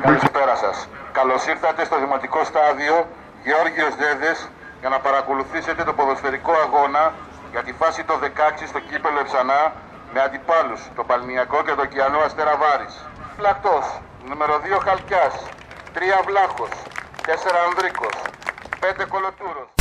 Καλησπέρα σας. Καλώς ήρθατε στο δημοτικό στάδιο Γεώργιος Δέδες για να παρακολουθήσετε το ποδοσφαιρικό αγώνα για τη φάση το 16 στο κύπελο Εψανά με αντιπάλους, το Παλμιακό και το Κιανό Αστέρα Βάρη. Πλακτός, νούμερο 2 Χαλκιάς, 3 βλάχος, 4 Ανδρίκος, 5 κολοτούρος.